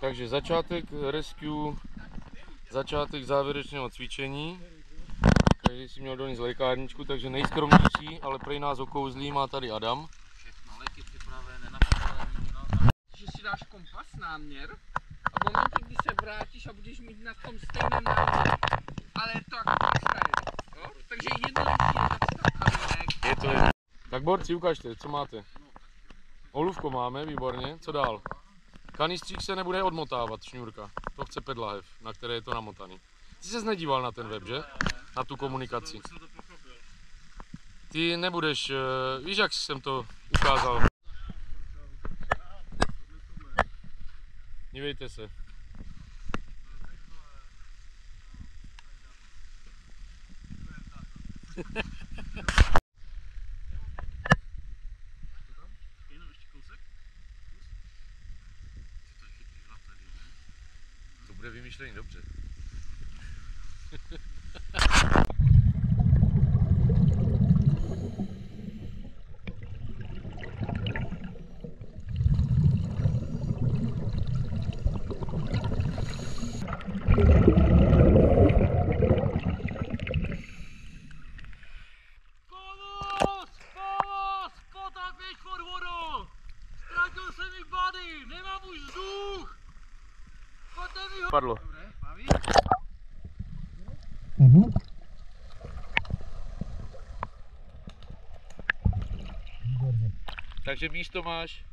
Takže začátek rescue, začátek závěrečného cvičení. Každý si měl donést lékárničku, takže nejskromnější, ale prej nás okouzlí, má tady Adam. Všechno, léky připravené, napakalení, no. že si dáš kompas, náměr a v momentě, kdy se vrátíš a budeš mít na tom stejném náměru. Ale to jako freestyle, jo? Takže jednoduchý je kamínek. Je to je. Tak borci, ukažte, co máte. Olůvko máme, výborně. Co dál? Kanistřík se nebude odmotávat, šňůrka. To chce pedlahev, na které je to namotaný. Ty ses nedíval na ten web, že? Na tu komunikaci. Ty nebudeš, eh, víš, jak jsem to ukázal. Dívejte se. To bude vymýšlení dobře. Pomoc! Pomoc! Potak běž pod vodu! Ztratil se mi body, nemám už vzduch! Pojďte mi ho... Padlo. Dobré, baví? Takže místo máš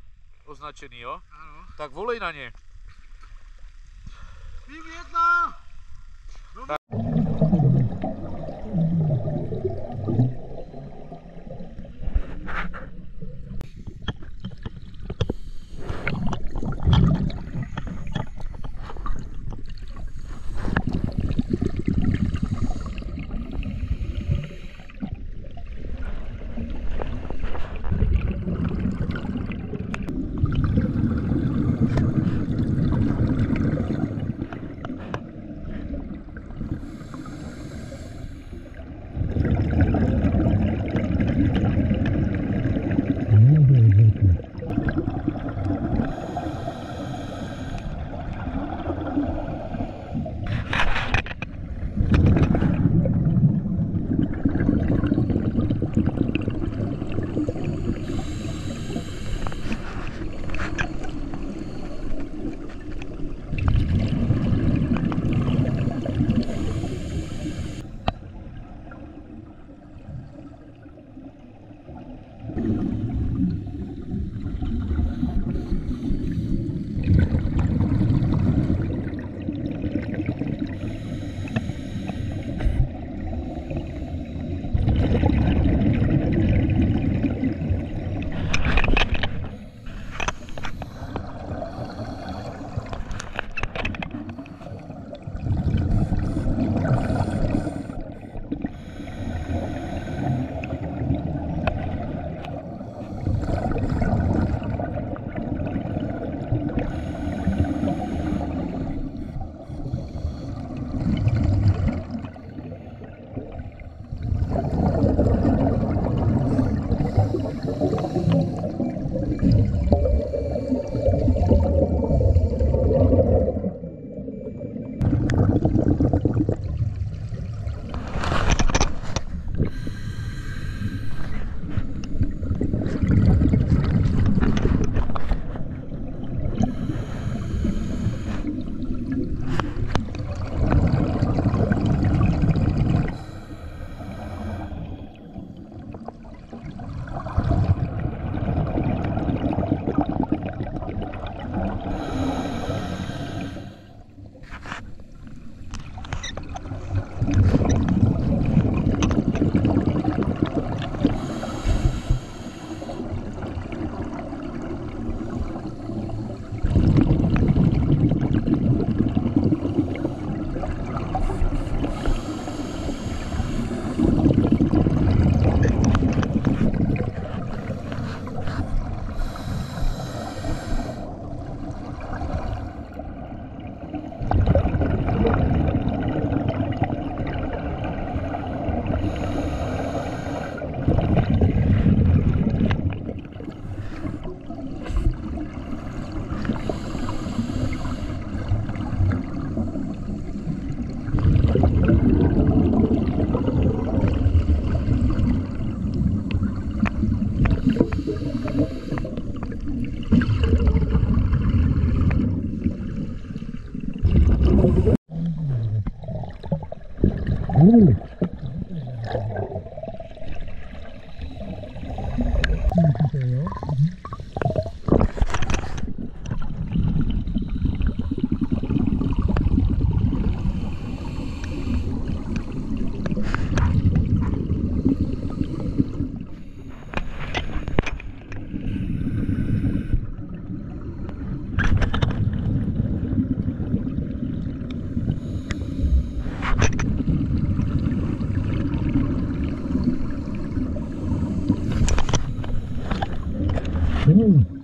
označený, jo? Ano. Tak volej na ně. Mm-hmm.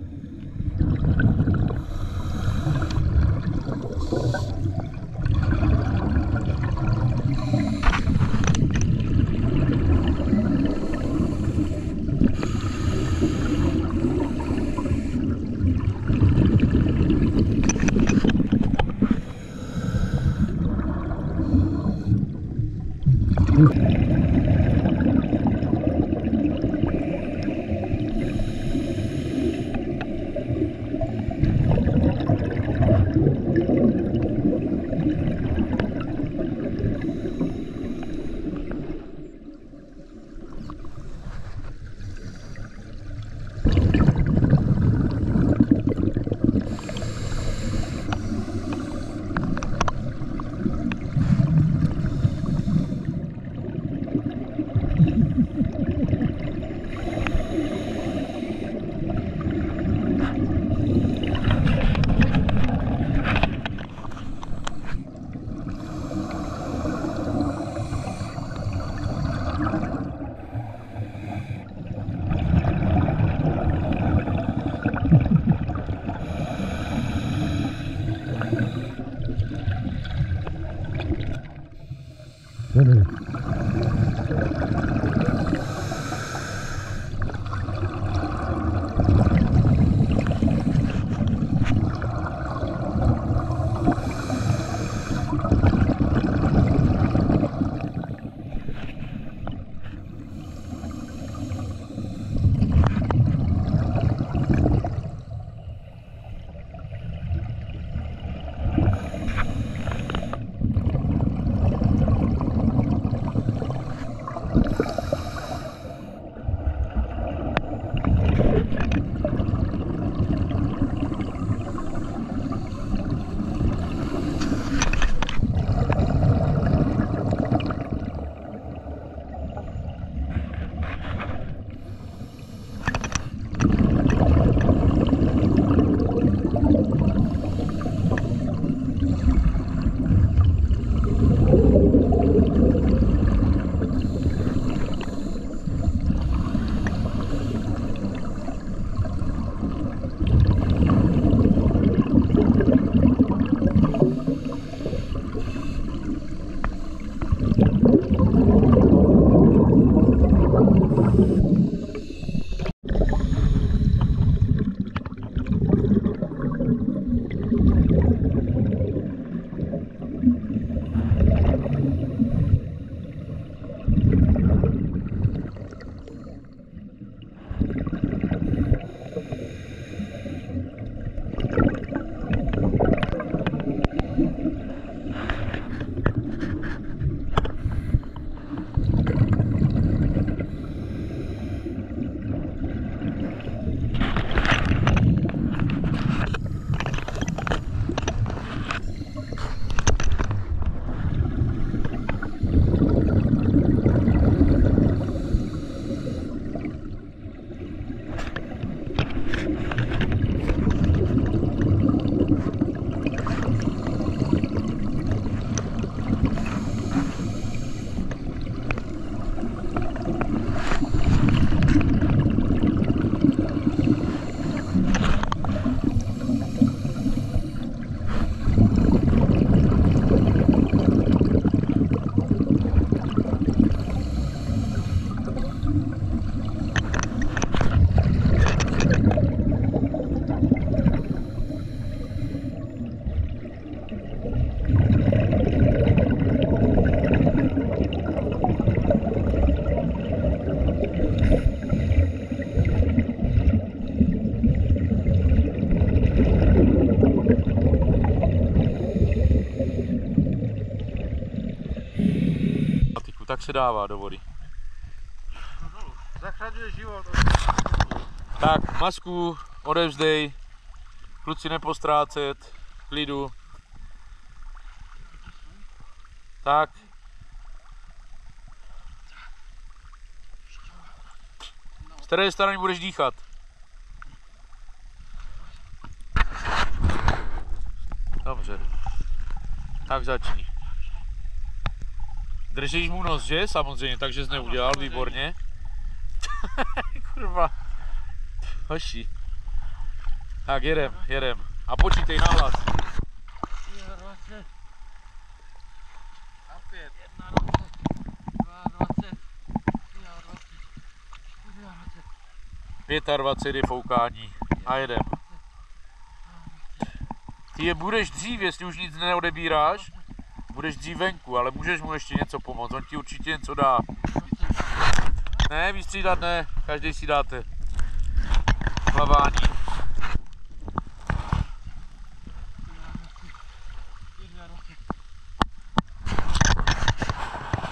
Tak se dává do vody. Zachraňuje život. Tak, masku odevzdej, kluci nepostrácet, klidu. Tak. Z které strany budeš dýchat? Dobře. Tak začni. Držíš mu nos, že? Samozřejmě, takže jsi neudělal, výborně. Kurva. Hoši. Tak jedem, jedem. A počítej na hlas. 20, A pět. 21, 22, 23, 24, 25 je foukání. A jedem. Ty je budeš dřív, jestli už nic neodebíráš, budeš dřív venku, ale můžeš mu ještě něco pomoct, on ti určitě něco dá. Ne, vystřídat ne, každý si dáte. Plavání.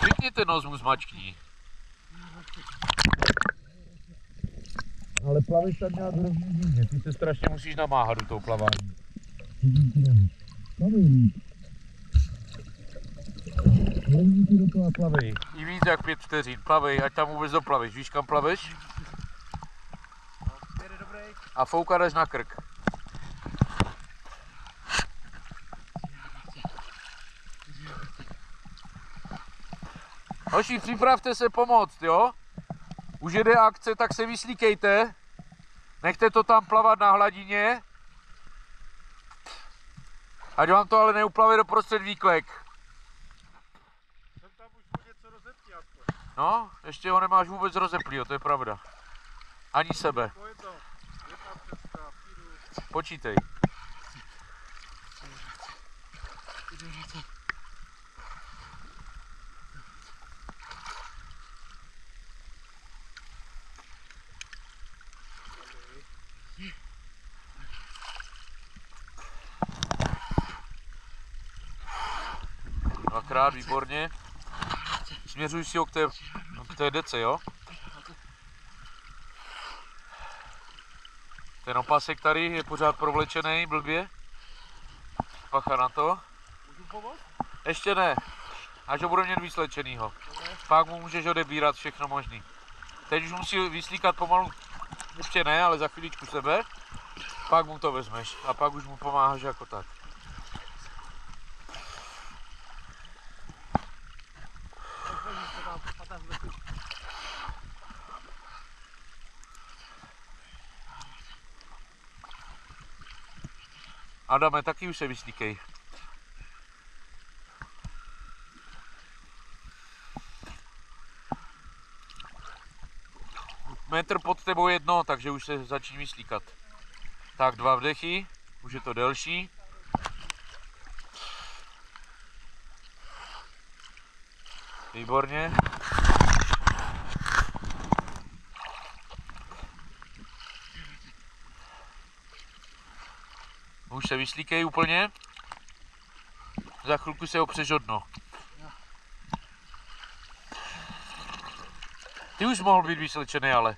Zvykněte nos mu zmačkní. Ale plaveš tak nějak divně, ty se strašně musíš namáhat do toho plavání. Plavej. Do toho plavej. I víc jak pět vteřin, plavej, ať tam vůbec doplaveš. Víš kam plaveš? A fouka jdeš na krk. Hoši, připravte se pomoct, jo? Už jede akce, tak se vyslíkejte. Nechte to tam plavat na hladině. Ať vám to ale neuplave do prostřed výklek. Jsem tam už mu něco rozepí aspoň. No, ještě ho nemáš vůbec rozeplýho, to je pravda. Ani sebe. Počítej. Dvakrát, výborně. Směřuj si ho k té, k té dece, jo? Ten opasek tady je pořád provlečený blbě. Pacha na to. Můžu pomoct? Ještě ne. Až ho budu mít vyslečenýho. Pak mu můžeš odebírat všechno možný. Teď už musí vyslíkat pomalu, ještě ne, ale za chvíličku sebe. Pak mu to vezmeš a pak už mu pomáháš jako tak. Adame, taky už se vyslíkej. Metr pod tebou jedno, takže už se začíná vyslíkat. Tak dva vdechy, už je to delší. Výborně. Se vyslíkej úplně. Za chvilku se ho přežodno. Ty už mohl být vyslečený, ale.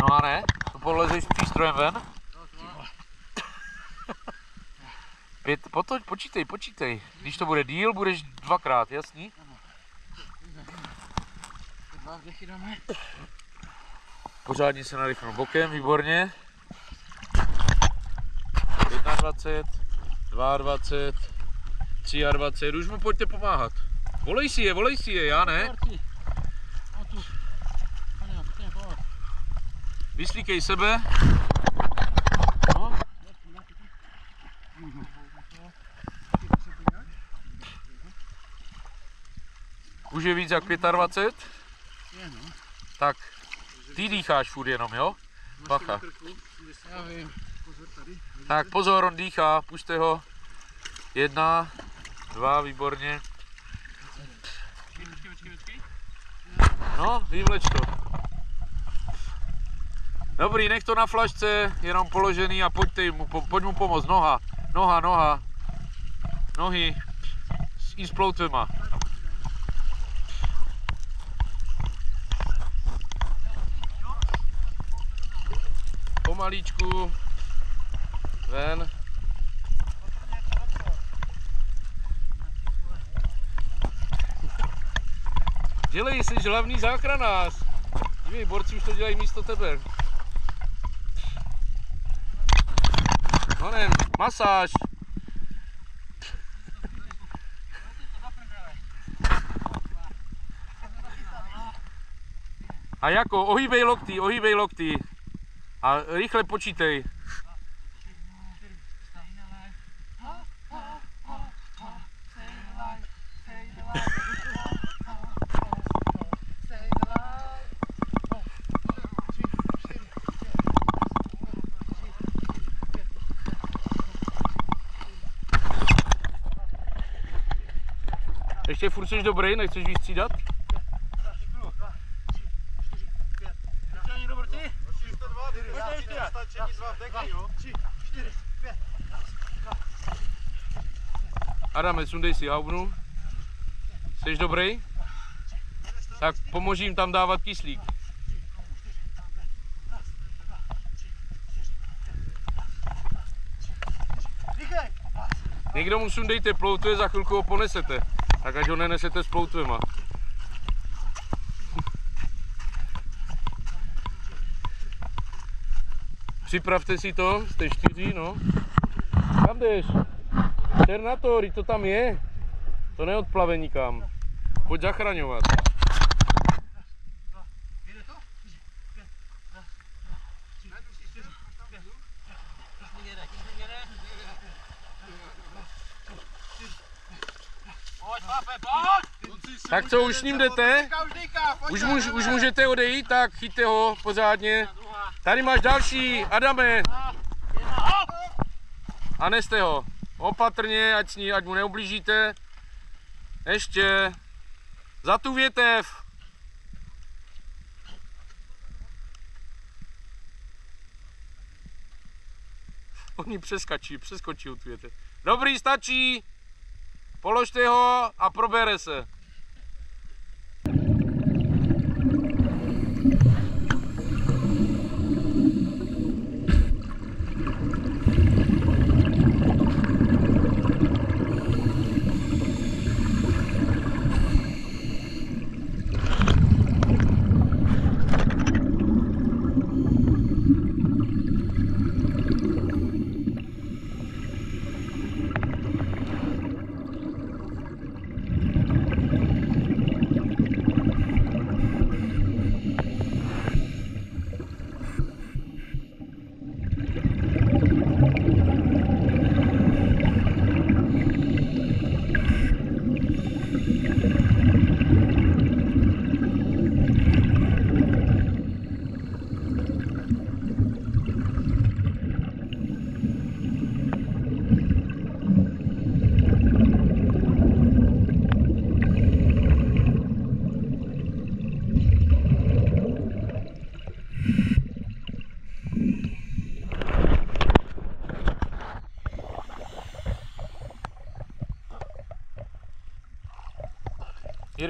No a ne? To polezeš s přístrojem ven? Pět, potom, počítej, počítej. Když to bude díl, budeš dvakrát, jasný? Pořádně se narychnu bokem, výborně. 21, 22, 23, už mu pojďte pomáhat. Volej si je, volej si je, já ne. No. Vyslíkej sebe. No, už je víc jak 25. Je, no. Tak, ty dýcháš furt jenom, jo? Bacha. Já vím. Tak pozor, on dýchá, pušte ho. Jedna, dva, výborně. No, vyvleč to. Dobrý, nech to na flašce, jenom položený a pojďte mu, po, pojď mu pomoct. Noha, noha, noha. Nohy. I s ploutvema. pomalíčku. Ven. Dělej, jsi hlavní záchranář. Dívej, borci už to dělají místo tebe. Honem, masáž. A jako, ohýbej lokty, ohýbej lokty. A rychle počítej. Ještě furt jsi dobrý, nechceš víc střídat? Adame, sundej si haubnu. Jsi dobrý? Tak pomožím tam dávat kyslík. Někdo mu sundejte ploutve, za chvilku ho ponesete. Tak ať ho nenesete s ploutvema. Připravte si to, jste čtyři, no. Kam jdeš? Cer na to, vždyť to tam je. To neodplave nikam. Pojď zachraňovat. Pojď, pape, pojď! Tak co, už s ním jdete? Už, můž, už můžete odejít, tak chyťte ho pořádně. Tady máš další, Adame. A neste ho. Opatrně, ať, ní, ať mu neublížíte. Ještě. Za tu větev. Oni přeskačí, přeskočí tu větev. Dobrý, stačí. Položte ho a probere se.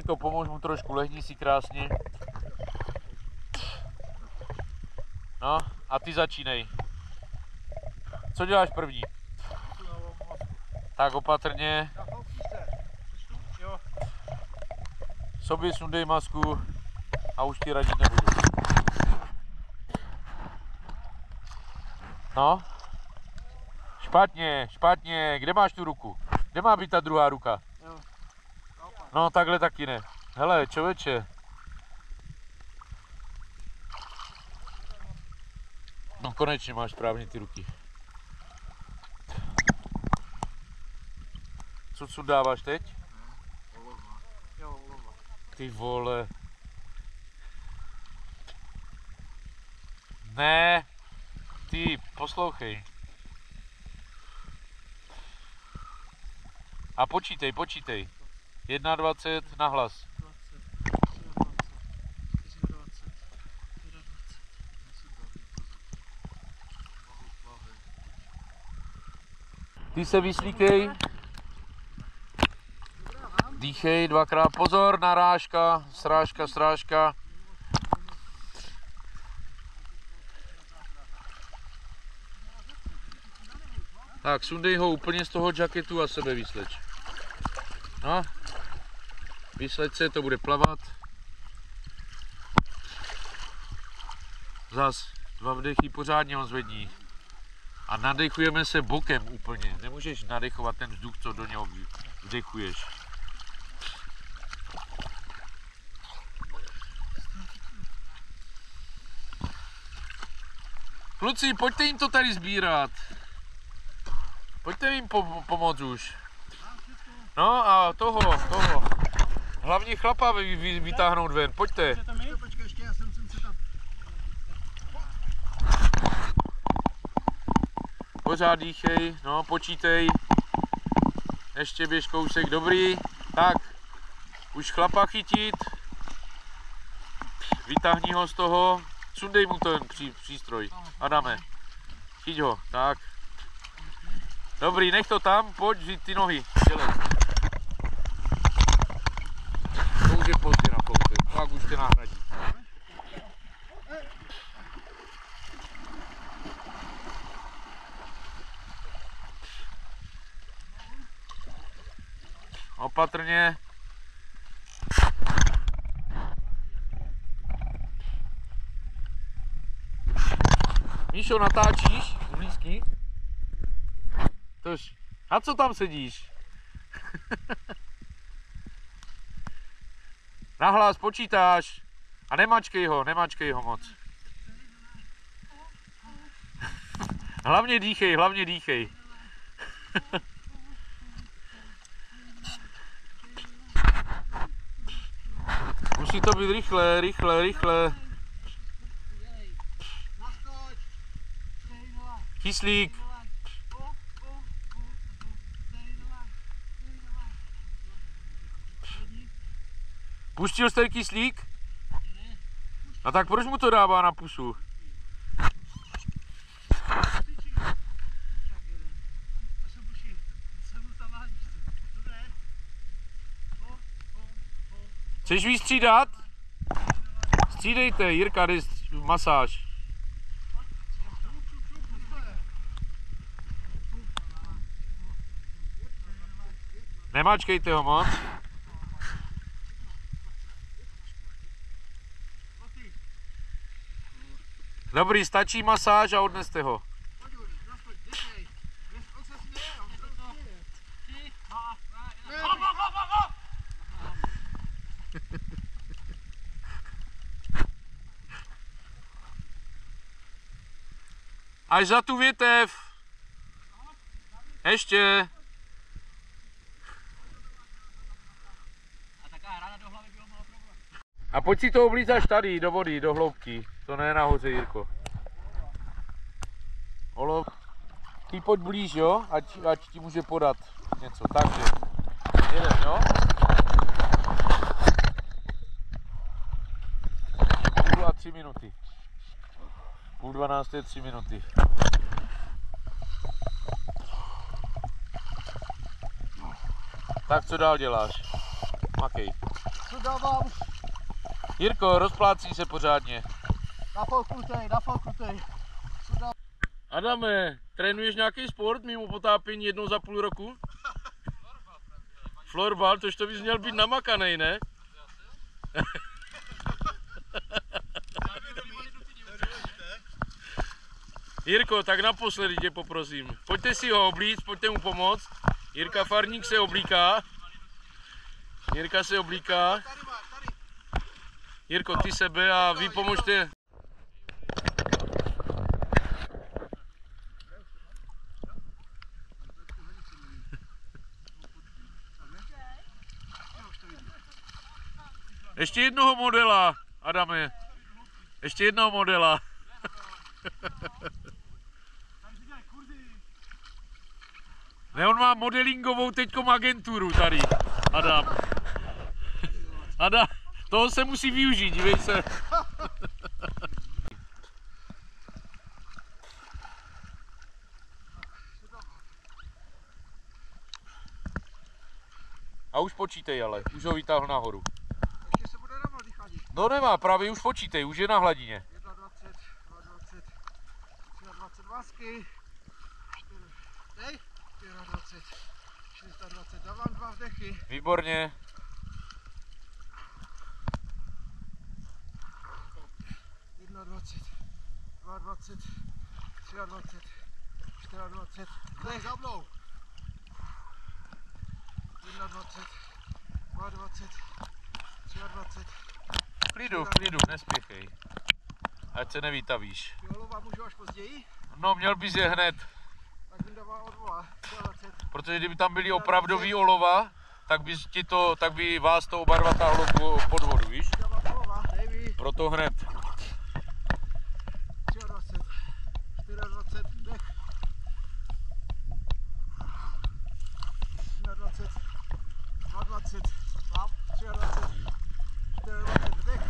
Jirko, pomož mu trošku, lehni si krásně. No, a ty začínej. Co děláš první? Tak opatrně. Sobě sundej masku a už ti radit nebudu. No. Špatně, špatně. Kde máš tu ruku? Kde má být ta druhá ruka? No takhle taky ne. Hele, člověče. No konečně máš správně ty ruky. Co co dáváš teď? Ty vole. Ne. Ty, poslouchej. A počítej, počítej. 21 na hlas. Ty se vyslíkej. Dýchej dvakrát. Pozor, narážka, srážka, srážka. Tak, sundej ho úplně z toho jacketu a sebe vysleč. No. Vysleč se, to bude plavat. Zas, dva vdechy pořádně ho zvední. A nadechujeme se bokem úplně. Nemůžeš nadechovat ten vzduch, co do něho vdechuješ. Kluci, pojďte jim to tady sbírat. Pojďte jim pom- pomoct už. No a toho, toho. Hlavně chlapa vy, vy, vytáhnout ven, pojďte. Počkej, ještě já jsem, jsem se tam... Pořád dýchej, no počítej. Ještě běž kousek, dobrý. Tak, už chlapa chytit. Vytáhni ho z toho. Sundej mu ten pří, přístroj. Adame, chyť ho, tak. Dobrý, nech to tam, pojď ty nohy. Dělej. To už je pozdě na poutek, pak už tě nahradí. Opatrně. Míšo, natáčíš? Blízký? Tož, a co tam sedíš? Nahlas počítáš. A nemačkej ho, nemačkej ho moc. hlavně dýchej, hlavně dýchej. Musí to být rychle, rychle, rychle. Kyslík. nula. O, o, o, o, stej nula, stej nula. Pustil jste kyslík? A tak proč mu to dává na pusu? Chceš vystřídat? Střídejte, Jirka jde masáž. Nemačkejte ho moc. Dobrý, stačí masáž a odneste ho. Až za tu větev. Ještě. A taková rána do hlavy bylo malo problém. A pojď si to oblízáš tady, do vody, do hloubky. To ne nahoře, Jirko. Olo, ty pojď blíž, jo? Ať, ať ti může podat něco. Takže, jeden, jo? Půl a tři minuty. Půl dvanácté, tři minuty. Tak co dál děláš? Makej. Co dávám? Jirko, rozplácí se pořádně. Na. Adame, trénuješ nějaký sport mimo potápění jednou za půl roku? Florbal, tož to bys měl být namakanej, ne? Jirko, tak naposledy tě poprosím. Pojďte si ho oblíct, pojďte mu pomoct. Jirka Farník se oblíká. Jirka se oblíká. Jirko, ty sebe a vy pomožte. Ještě jednoho modela, Adame. Ještě jednoho modela. Ne, on má modelingovou teďkom agenturu tady, Adam. Adam, toho se musí využít, dívej se. A už počítej ale, už ho vytáhl nahoru. Ještě se bude na dýchání. No nemá, právě už počítej, už je na hladině. 21, 22, 23 vásky. 4. Dej. 420, 420, dávám dva vdechy. Výborně. 21, 22, 23, 24, vdech za mnou. 21, 22, 23, V klidu, v klidu, nespěchej. Ať se nevytavíš. Fialová můžu až později, No, měl bys je hned, tak dává odvola. 23, protože kdyby tam byly opravdový olova, tak by, ti to, tak by vás to oba dva táhlo po- pod vodu, víš? Proto hned. 23, 24, vdech. 21, 22, mám, 23, 24, vdech.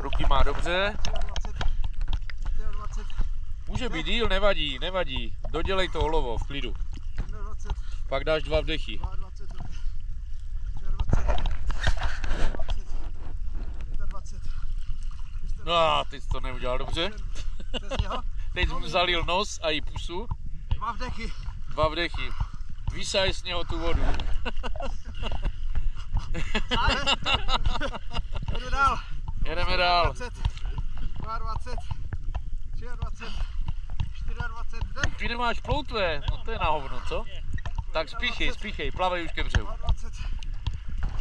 Ruky má dobře. 23, 24, Může být díl, nevadí, nevadí. Dodělej to olovo, v klidu. 21, Pak dáš dva vdechy. 22, 24, 25, No a teď jsi to neudělal dobře. Teď jsi mu zalil nos a i pusu. Dva vdechy. Dva vdechy. Vysaj z něho tu vodu. Jdu dál. Jedeme dál. 20, 22, 23, 24, vdech. Ty nemáš ploutve, no to je na hovno, co? Tak spíchej, spíchej, plavej už ke břehu. 22, 23,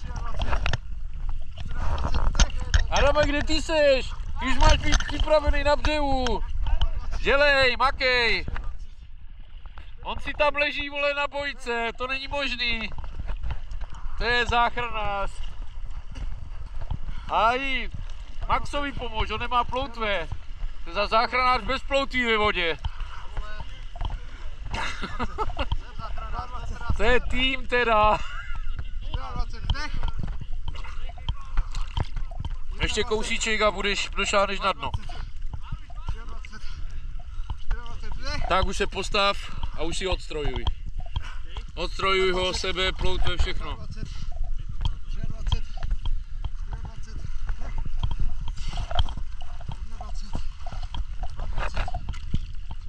24, vdech. Adame, kde ty seš? Ty už máš být připravený na břehu. Dělej, makej. On si tam leží, vole, na bojce, to není možný. To je záchranář. Aj, Maxovi pomož, on nemá ploutve. To je za záchranář bez ploutví ve vodě. To je tým teda. 24, vdech. Ještě kousíček a budeš, došáhneš na dno. 24, 24, vdech. Tak už se postav a už si odstrojuj. Odstrojuj ho, sebe, ploutve, všechno. 20, 23, 24, vdech. 21, 22,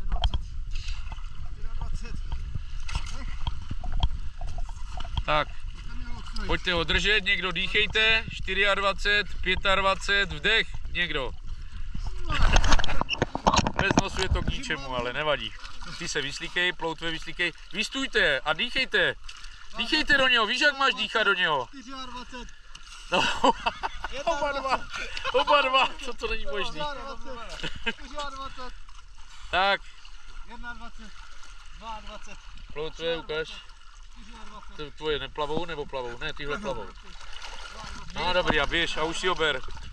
23, 24, vdech. Tak, Pojďte mě pojďte ho držet, někdo dýchejte. 24, 25, vdech, někdo. Bez nosu je to k ničemu, ale nevadí. Ty se vyslíkej, ploutve vyslíkej. Vystůjte a dýchejte. Dýchejte do něho, víš jak máš dýchat do něho? 24, No, oba dva, oba dva, co to není možný. 24, 24, Tak, 21, 22, ploutve ukáž. 24, To tvoje neplavou nebo plavou? Ne, tyhle plavou. No dobrý, a běž a už si ho ber. 24,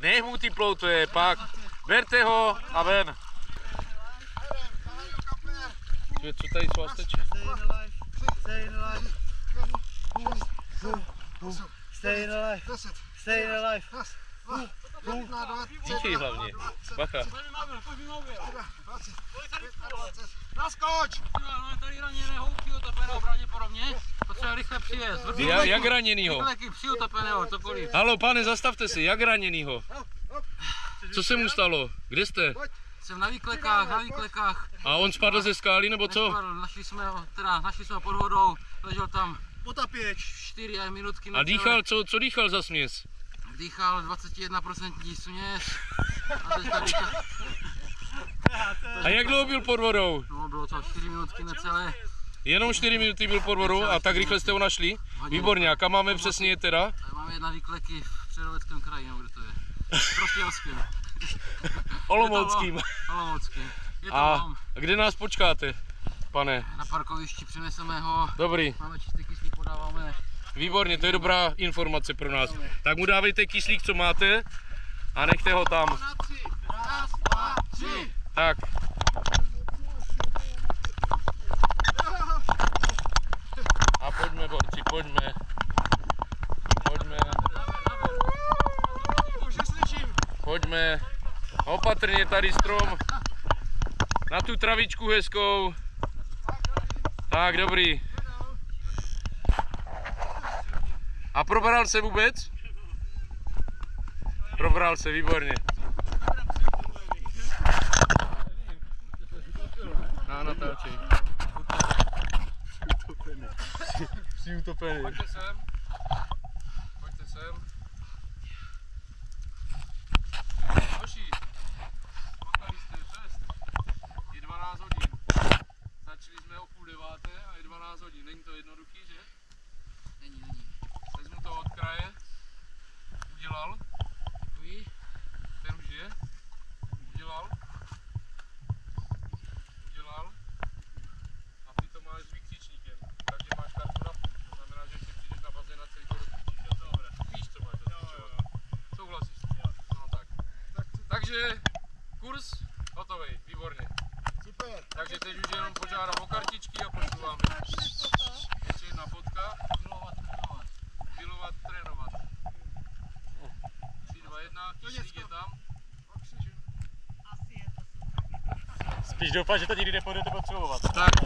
Nech mu ty ploutve, pak berte ho a ven. Co tady vás teče? Alive. Staying alive, 10, staying alive. 11, 20, Díky hlavně. Bacha. Naskoč! Máme tady raněného přiotopeného pravděpodobně. Potřeba rychle přijet. Ja, jak raněnýho? Přiotopeného, cokoliv. Halo, pane, zastavte se, jak raněnýho? Co se mu stalo? Kde jste? Jsem na výklekách, na výklekách. A on spadl ze skály nebo co? Nespadl, Našli jsme ho, teda našli jsme ho pod vodou. Ležel tam Potapěč! 4 minutky. A na dýchal, co, co dýchal za směs? Dýchal 21% směs. A dýchal, A jak dlouho byl pod vodou? no bylo to 4 minutky necelé. Jenom 4 minuty byl pod vodou a tak rychle jste ho našli? Výborně, a kam máme přesně je teda? A máme jedna výkleky v Přeroveckém kraji, nebo kde to je. Prostě Oským. Olomouckým. Olomouckým. A kde nás počkáte, pane? Na parkovišti přineseme ho. Dobrý, Máme čistý kyslík, podáváme. Výborně, to je dobrá informace pro nás. Tak mu dávejte kyslík, co máte a nechte ho tam. Tak, a pojďme, borci, pojďme. Pojďme, pojďme. Opatrně tady strom. Na tu travičku hezkou. Tak, dobrý. A probral se vůbec? Probral se, výborně. Na natáčení. Utopený. Utopený. Pojďte sem. Pojďte sem. Takže kurz hotový, výborně. Super. Takže teď už jenom požádám o kartičky a pošlu vám. Ještě jedna fotka. Pilovat, trénovat. Pilovat, trénovat. 3, 2, 1, kyslík je tam. Spíš doufám, že to nikdy nebudete potřebovat. Tak.